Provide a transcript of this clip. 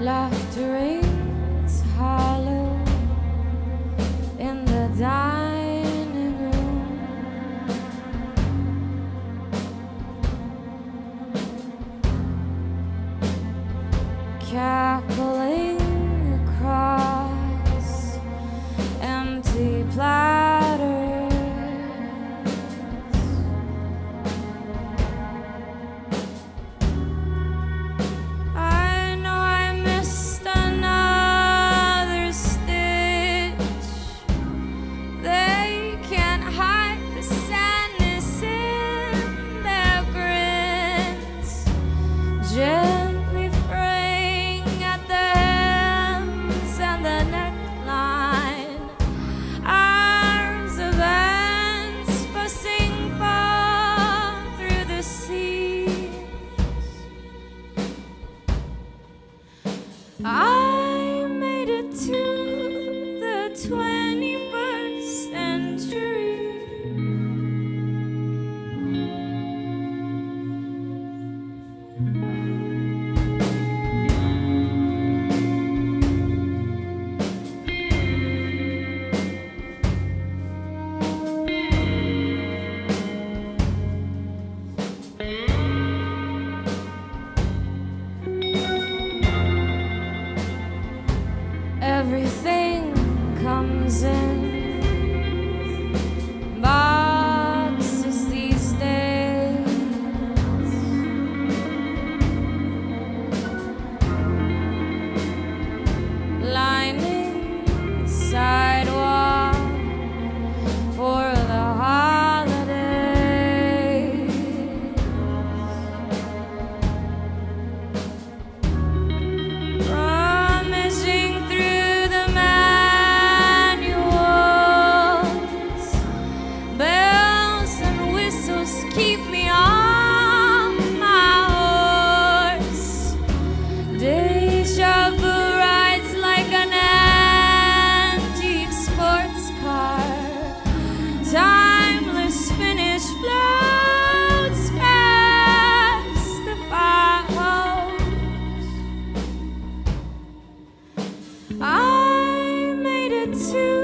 laughter rain. The keep me on my horse. Deja vu rides like an antique sports car. Timeless finish floats past the potholes. I made it to.